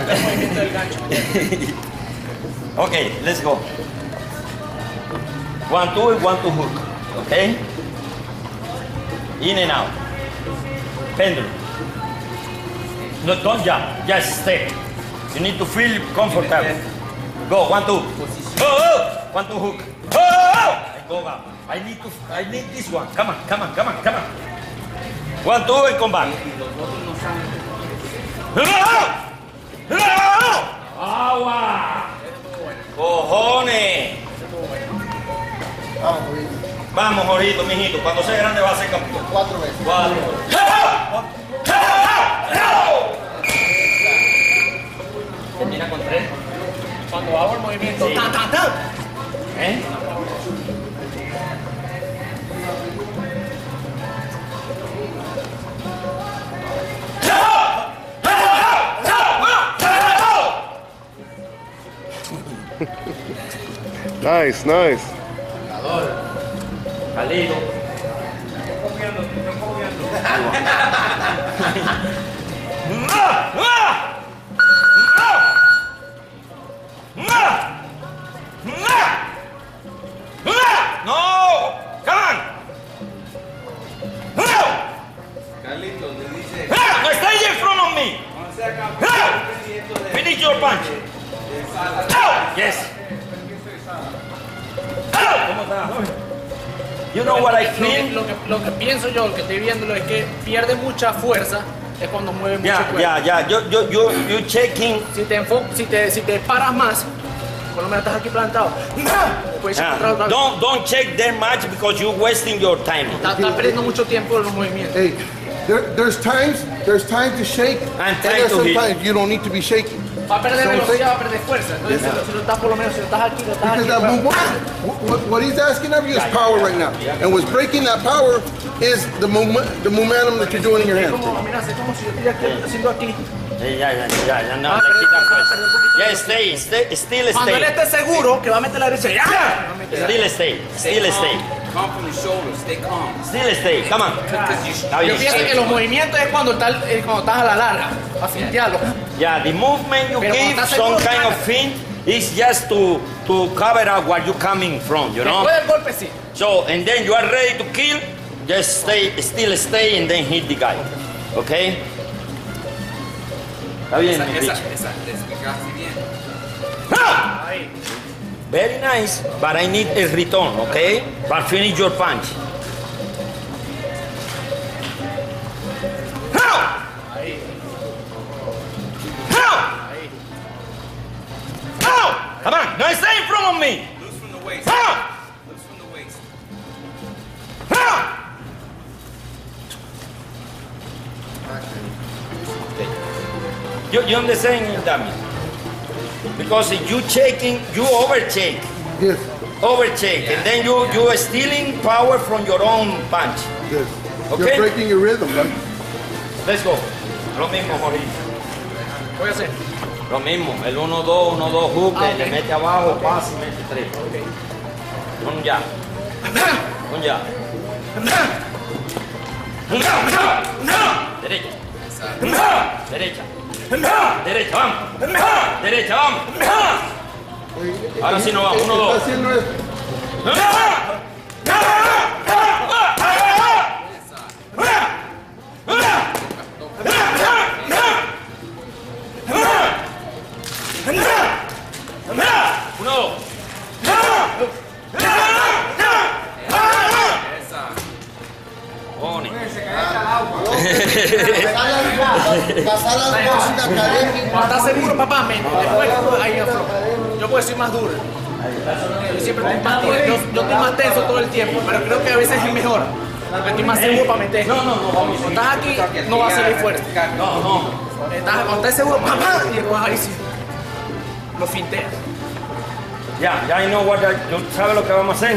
okay, let's go. One, two, one, two hook. Okay? In and out. Pendulum. No, don't jump. Just stay. You need to feel comfortable. Go, one, two. Oh, oh. One, two hook. Oh, oh, oh. I go up. I need to, I need this one. Come on, come on, come on, come on. One, two, and come back. ¡Agua! ¡Cojones! Vamos, Jorito, mijito. Cuando sea grande va a ser campeón. Cuatro veces. Cuatro. Termina con tres. Cuando hago el movimiento, Sí. ta, ta, ta. ¿Eh? Nice, nice. Calito. No! Come on! Carlitos le dice, stay in front of me! Finish your punch! Yes! ¿Cómo está? You know what I Lo que, feel? lo, que, lo que pienso yo, lo que estoy viendo es que pierde mucha fuerza es cuando mueve mucho Ya, cuerpo. ya, ya. Yo, yo, yo, you checking. Si te, enfo- si, te, si te paras más, por lo menos estás aquí plantado, puedes Ah, encontrar otra vez. don't don't check that much because you're wasting your time. Estás estás perdiendo mucho tiempo en los movimientos. Hey, there, there's times, there's time to shake, And and there's to hit. sometimes you don't need to be shaking. Va a perder velocidad, va a perder fuerza. Entonces, si, si lo estás por lo menos, si lo estás aquí, lo estás Because that bueno, movement, what, what he's asking of you is power right now. And what's breaking that power is the moment, the momentum that you're doing in your es hand. Ah, más. stay, stay, still Cuando él esté seguro que va a meter la derecha, ¡ya! Va a meter- Still stay, still stay, Calm from the shoulders, stay calm. still stay. Come on. Está Yo bien. pienso que los movimientos es cuando, está, eh, cuando estás a la larga, a fintearlo. Yeah, the movement you Pero give, some kind of feint, is just to to cover up where you coming from, you know. Después del golpe sí. So, and then you are ready to kill, just stay, still stay, and then hit the guy. Okay? Está bien, Esa, mi esa, bitch. esa, te explicaste bien. Ah! Very nice, but I need a return, okay? But finish your punch. Come on, no stay in front of me! Loose from the waist. Loose from the waist. You, you understand, Dami? Because if you shaking, you overshake. Yes, overcheck, and then you you are stealing power from your own punch. yes. Okay. You're breaking your rhythm, right? Let's go. Lo mismo, Jorge. Voy a hacer. Lo mismo. El 1, 2, 1, 2, hook, Ah, le mete abajo, pasa y mete 3. Un ya. Un ya. Derecha. Derecha. Derecha, vamos. Derecha, vamos. Ahora sí no vamos. Uno, dos. Uno, dos. Pone. Pasar la. Cuando estás seguro, papá, me, después ahí afloja. Yo puedo decir más duro. Yo siempre estoy más duro. Yo, yo estoy más tenso todo el tiempo, pero creo que a veces es mejor. Porque estoy más seguro para meter. No, no, no, vamos. Cuando estás aquí, no va a salir fuerte. No, no. Estás, cuando estás seguro, papá, y después ahí sí. Lo finteas. Ya, ya I know what I, you sabe lo que vamos a hacer.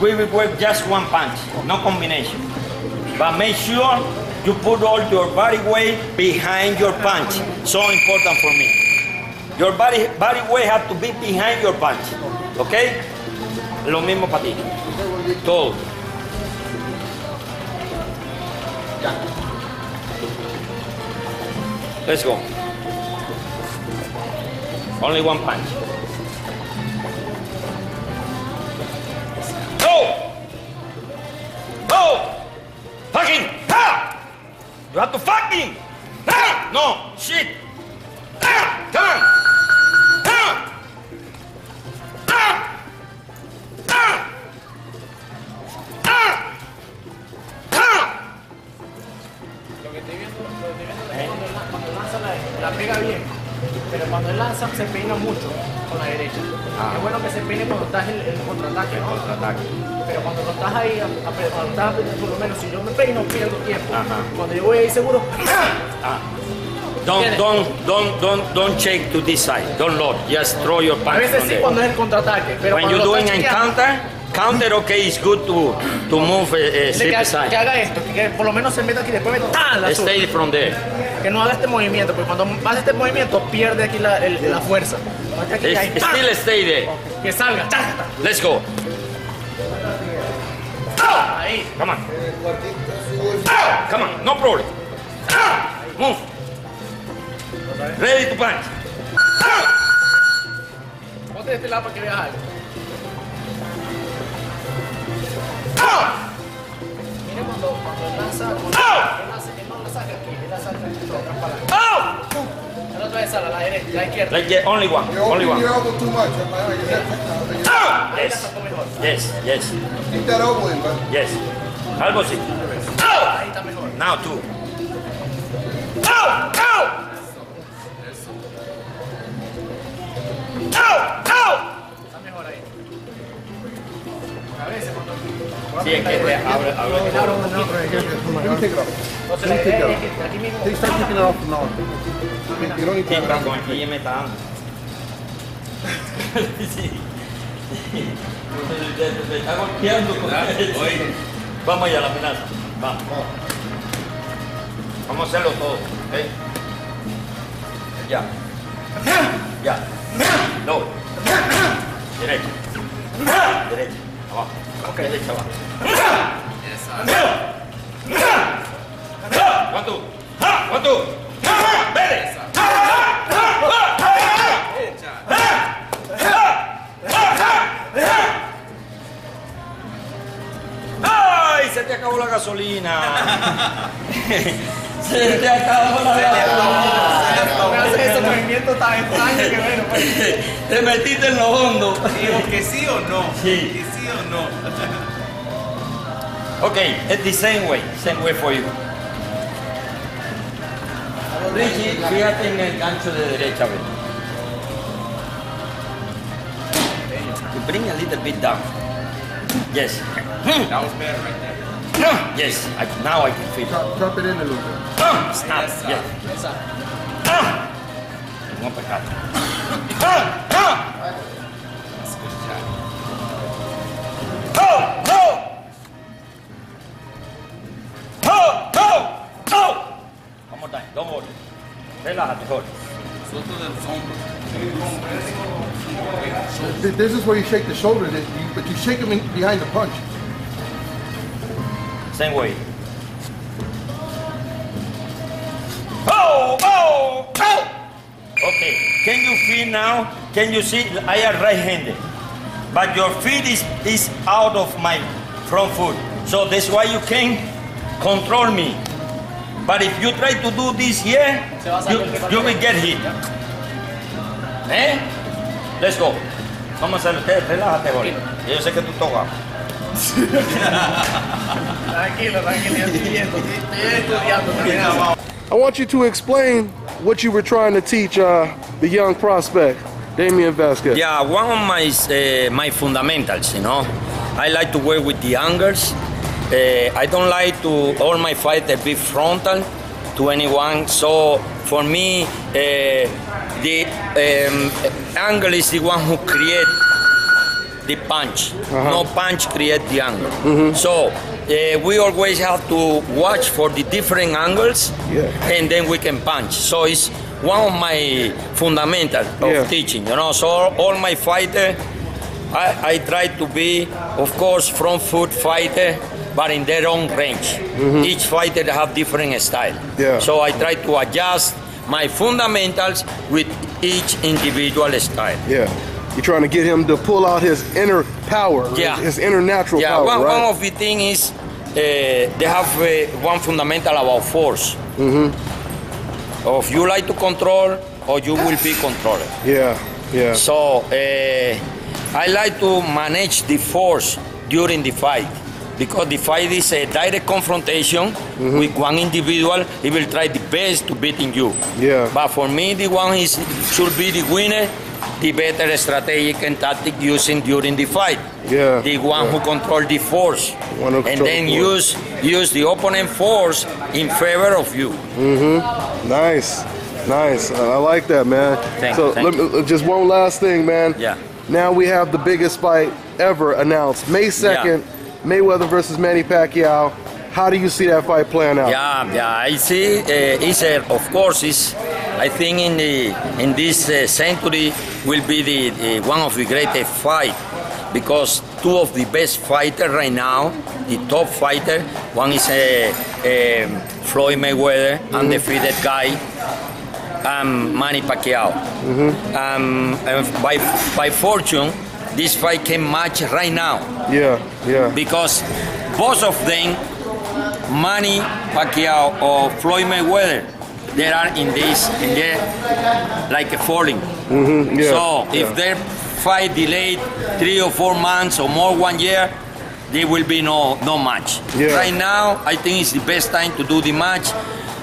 We will work just one punch, no combination. But make sure you put all your body weight behind your punch. So important for me. Your body, body weight have to be behind your punch. Okay? Lo mismo para ti. Todo. Let's go. Only one punch. Have bueno que se peine cuando estás en el contraataque, ¿no? Contraataque. Pero cuando no estás ahí, a- a- cuando estás, por lo menos si yo me peino, pierdo tiempo. Ajá. Cuando yo voy ahí seguro, Don't, Tiene. don't, don't, don't, don't shake to this side. Don't load. Just throw your a punch veces from sí there. cuando es el contraataque, pero When cuando you're doing a chequeando, counter, counter, okay, it's good to, to move uh, que, que aside. haga esto, que, que por lo menos se meta aquí después meta ¡tan! la. Stay from there. Que no haga este movimiento, porque cuando hace este movimiento pierde aquí la, el- la fuerza. Still stay there. Que salga. Let's go. Ahí. Come on. Come on. No problem. Move. Ready to punch. Ponte de este lado para que veas algo. Mire cuando, cuando él lanza, cuando él, lanza, él no la saca aquí, él la saca aquí, todo atrás para adelante. Oh! La otra vez sale a la derecha, la izquierda. Like yeah, only one. You're Only one. your elbow too much. La Yes. Yes. Yes. Keep that elbow in, bud. Yes. Algo sí. Ahí está mejor. Now two. Ow! Ow! Ow! Ow! Está mejor ahí. A veces cuando... Sí, es que abre, abre. Abre un poquito. Take eh, it eh, off. que aquí mismo... Hey, start taking it off from now on. You don't need Sí, to pero con aquí ya me está dando. Sí. Te está golpeando con Oye. Vamos allá a la amenaza. Vamos. Vamos a hacerlo todo. ¿ok? Ya. Ya. No. Derecha. Derecha. Abajo. Derecha abajo. One, two. Vete. ¡Ay! Se te acabó la gasolina. se te acabó la gasolina. Me hace ese movimiento tan extraño que bueno, pues... Te metiste en lo hondo. Digo que sí o no. Sí. Que sí o no. Okay, it's the same way, same way for you. Richie, fíjate en el gancho de derecha, ven. You bring a little bit down. Yes. That was better right there. Yes, I, now I can feel it. Drop, drop it in ah, ah. a little bit. Snap, Yes, yes. Exacto. Vamos para ah. Relájate, Jorge. Suelto de los hombros. Th- This is where you shake the shoulder, but you shake them in, behind the punch. Same way. Oh, oh, oh! Okay, can you feel now? Can you see? I am right-handed, but your feet is, is out of my front foot. So that's why you can control me. But if you try to do this here, Se va a you, you will get hit. ¿Eh? Let's go. Vamos a hacerlo. Te- Relájate, Jorge. Yo sé que tú tocas. Tranquilo, tranquilo, yo estoy viendo, estoy estudiando también. I want you to explain what you were trying to teach uh, the young prospect, Damien Vasquez. Yeah, one of my uh, my fundamentals, you know, I like to work with the angles. Uh, I don't like to all my fighters be frontal to anyone. So for me, uh, the um, angle is the one who create the punch. No punch create the angle. So uh, we always have to watch for the different angles, Yeah. and then we can punch. So it's one of my fundamental of Yeah. teaching. You know, so all, all my fighter, I, I try to be, of course, front foot fighter, but in their own range. Each fighter have different style. Yeah. So I try to adjust my fundamentals with each individual style. Yeah. You're trying to get him to pull out his inner power, Yeah. his, his inner natural Yeah, power, one, right? one of the thing is uh, they have uh, one fundamental about force. Mm-hmm. Of you like to control or you will be controlled. yeah, yeah. So uh, I like to manage the force during the fight because the fight is a direct confrontation with one individual. He will try the best to beating you. Yeah. But for me, the one is should be the winner. The better strategic and tactic using during the fight. Yeah, The one who control the force. And then the use use the opponent force in favor of you. Mm-hmm. Nice, nice. I like that, man. Thank- so let me, uh, just one last thing, man. Yeah. Now we have the biggest fight ever announced, May second, Mayweather versus Manny Pacquiao. How do you see that fight playing out? Yeah, yeah, I see. Uh, it's a, of course, it's, I think in the in this uh, century will be the, the one of the greatest fight because two of the best fighters right now, the top fighter, one is uh, um Floyd Mayweather, undefeated guy, and Manny Pacquiao. Um, and by by fortune, this fight can match right now Yeah, yeah, because both of them, Manny Pacquiao or Floyd Mayweather, they are in this, in there, like falling. Mm-hmm, yeah. so if yeah. their fight delayed three or four months or more, one year, there will be no no match. Yeah. Right now, I think it's the best time to do the match.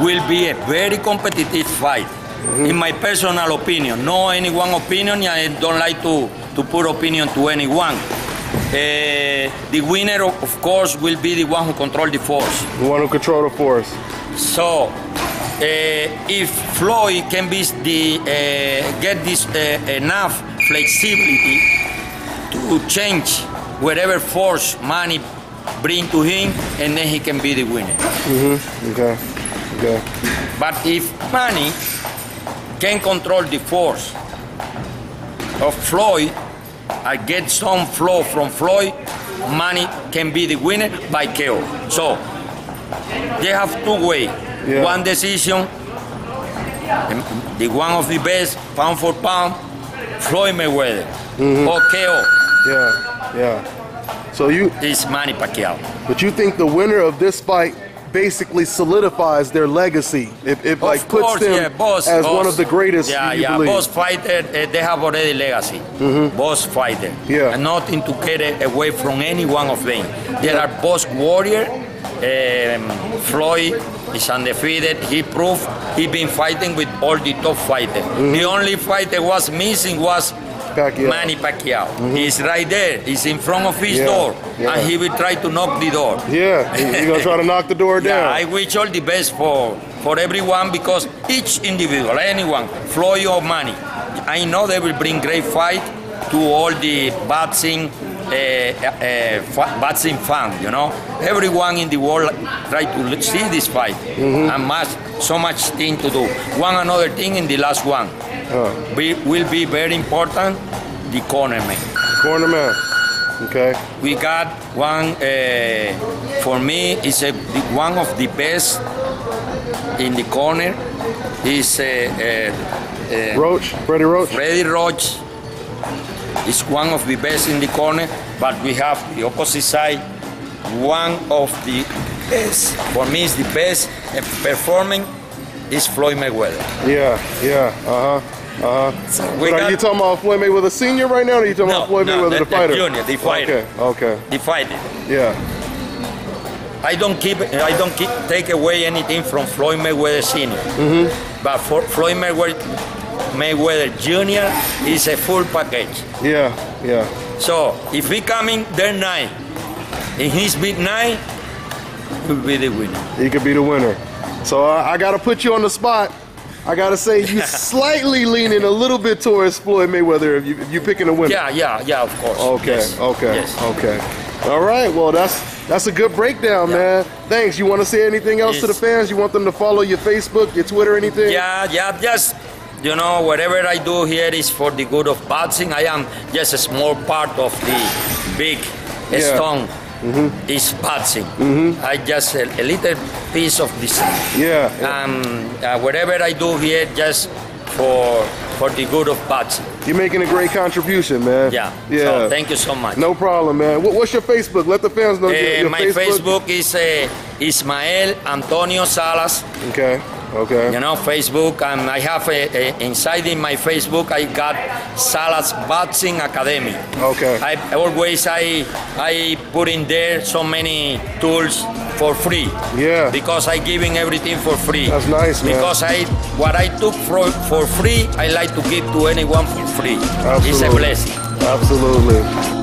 Will be a very competitive fight. Mm-hmm. In my personal opinion, no anyone opinion. I don't like to, to put opinion to anyone. Uh, the winner, of course, will be the one who control the force. the one who control the force. So, uh, if Floyd can be the uh, get this uh, enough flexibility to change whatever force Manny bring to him, and then he can be the winner. Okay, okay. But if Manny can control the force of Floyd, I get some flow from Floyd, Manny can be the winner by KO. So they have two way. Yeah. One decision, the- one of the best, pound for pound, Floyd Mayweather. Mm-hmm. Or KO Yeah, yeah. So you, is Manny Pacquiao. but you think the winner of this fight basically solidifies their legacy? If, if like puts course, them yeah, as one of the greatest. Yeah, yeah, believe? boss fighter. Uh, they have already legacy. Boss fighter. Mm-hmm. Yeah. And nothing to get away from any one of them. There are boss warrior. Um, Floyd is undefeated. He proved he been fighting with all the top fighters. The only fighter that was missing was Mm-hmm. Pacquiao. Mm-hmm. Manny Pacquiao. He's right there. He's in front of his Yeah, door, yeah. and he will try to knock the door. Yeah, you're gonna try to knock the door Yeah, down. I wish all the best for for everyone because each individual, anyone, Floyd or Manny, I know they will bring great fight to all the boxing, uh, uh, fa- boxing fan. You know, everyone in the world try to see this fight and much so much thing to do. One another thing in the last one be, will be very important. The corner man. Corner man. Okay. We got one uh, for me is a one of the best in the corner. Is uh, uh, uh, Roach, Freddie Roach. Freddie Roach. Is one of the best in the corner, but we have the opposite side. One of the best for me is the best performing is Floyd Mayweather. Yeah, yeah. Uh huh. Uh we are you talking about Floyd Mayweather Senior right now, or are you talking No, about Floyd no, Mayweather the- the, the fighter? junior, the fighter. Okay. Okay. the fighter. Yeah. I don't keep, I don't keep, take away anything from Floyd Mayweather Senior. Mm-hmm. But for Floyd Mayweather, Mayweather Junior is a full package. Yeah. Yeah. So if he coming their night, in his big night, he will be the winner. He could be the winner. So uh, I got to put you on the spot. I got to say you slightly leaning a little bit towards Floyd Mayweather if you if you picking a winner. Yeah, yeah, yeah, of course. Okay. Yes, Okay. Yes. Okay. All right. Well, that's that's a good breakdown, Yeah. man. Thanks. You want to say anything else to the fans? You want them to follow your Facebook, your Twitter, anything? Yeah, yeah, just you know, whatever I do here is for the good of boxing. I am just a small part of the big Yeah. Stone is boxing. I just a, a little piece of this. Yeah. Um, uh, whatever I do here, just for for the good of boxing. You're making a great contribution, man. Yeah. Yeah. So thank you so much. no problem, man. What, what's your Facebook? Let the fans know your, Uh, your my Facebook, is uh, Ismael Antonio Salas. Okay. Okay. You know, Facebook, and I have a, a, inside in my Facebook, I got Salas Boxing Academy. Okay. I always I I put in there so many tools for free. Yeah. Because I giving everything for free. That's nice, man. Because I what I took for for free, I like to give to anyone for free. It's a Absolutely. blessing. Absolutely.